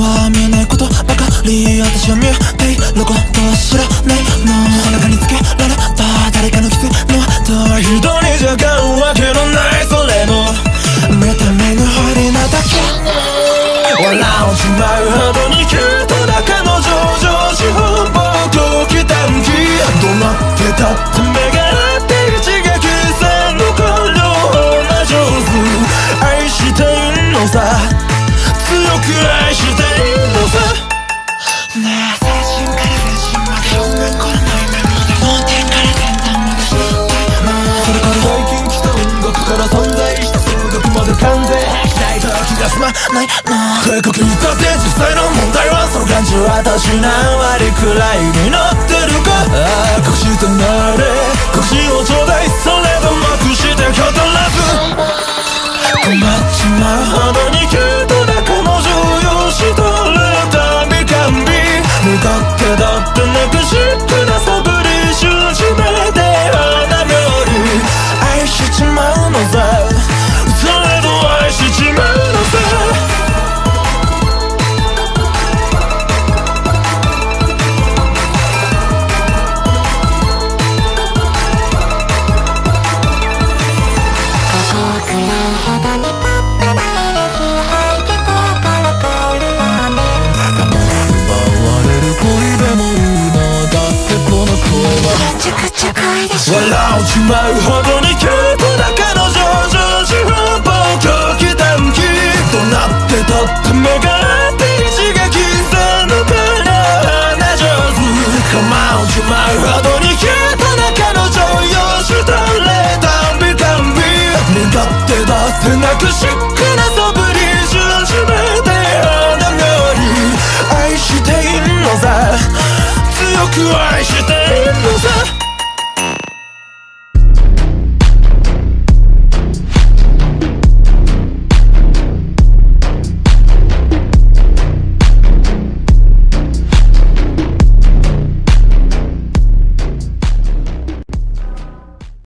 は見えない。ことばかり私は見えてい。ること知らない。の中につけられた誰かのキスの後人にじゃがうわけのない。それも見た目の張りなだけ笑うちまうほどにキュートな彼女上司方向期短期どうなってたって目が合って一撃戦のこ両方な上手愛してんのさ強く愛してないの声かけにだって実際の問題はその感じ私何割くらいになってるかああ隠してなれ隠しをちょうだいそれとまくして語らず困っちまうほどに笑うちまうほどにキュートな彼女上司風暴狂気短期となってとって目が合って一撃戦のからな上手構うちまうほどにキュートな彼女よしたれたびたび身勝手だってなくしくなそぶりし始めて花より愛していんのさ強く愛して